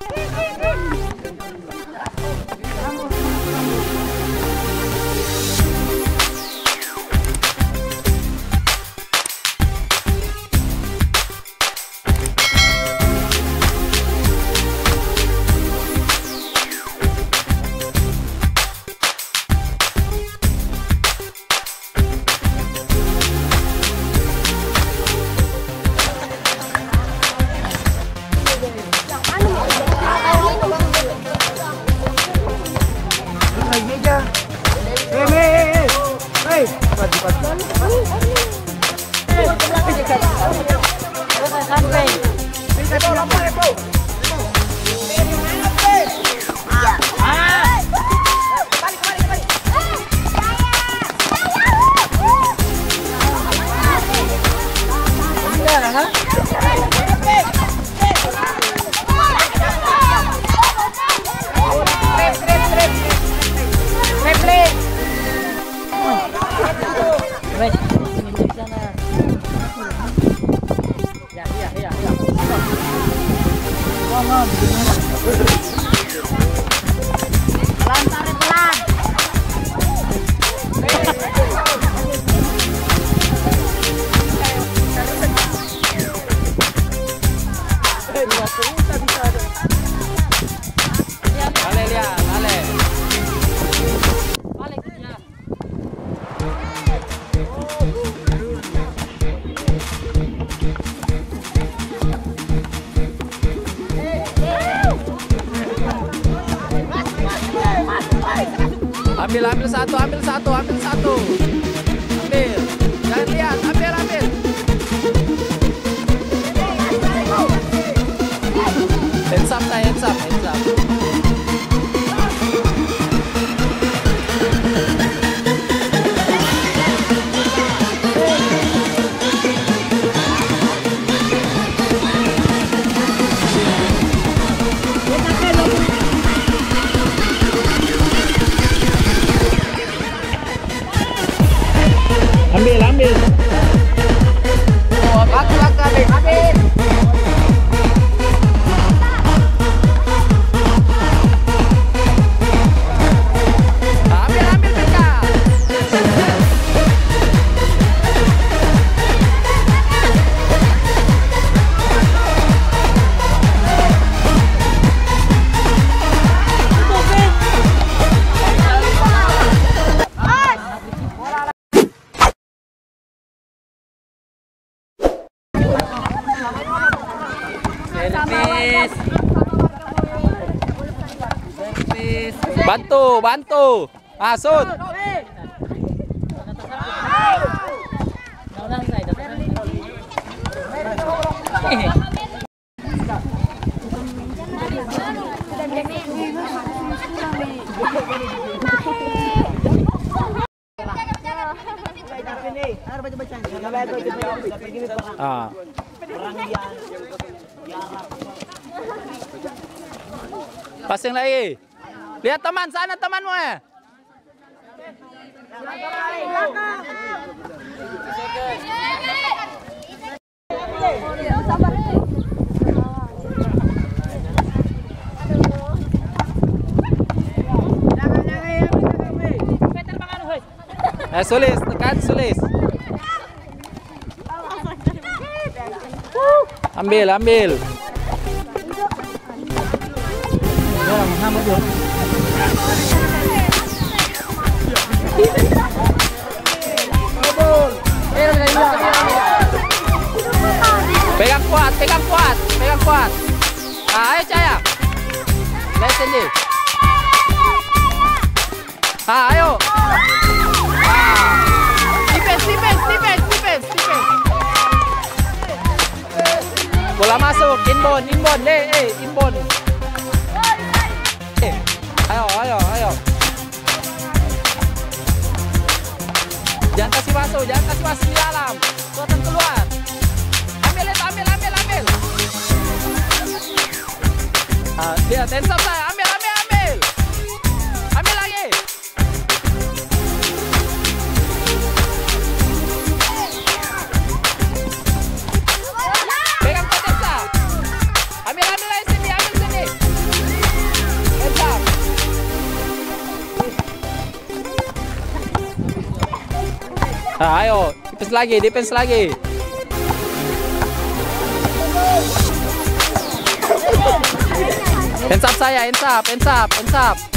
Vai, vai. may meja. Hey, hey, hey. Hey, pati pati. Hey, sampai. Bisa tolong apa ya, Bro? Huh? Lale Ambil, ambil satu, ambil satu, ambil satu. Servis. Servis. Bantu, bantu. Masuk. Ah. Pasang lagi. Lihat teman sana temanmu ya. Eh sulis, tekan sulis. Ambil, ambil. Pegang kuat, pegang kuat, pegang kuat. Ah, ayo Caya. Lihat sini. Ah, ayo. Ah. Defense, defense, defense, Bola masuk, inbound, inbound, eh, eh, inbound. Eh, ayo, ayo, ayo. Jangan kasih masuk, jangan kasih masuk di dalam. Sultan keluar. Ambil ambil, ambil, ambil. Ah, hands up saya. Ayo, defense lagi, defense lagi. Hands up saya, hands up, hands up, hands up.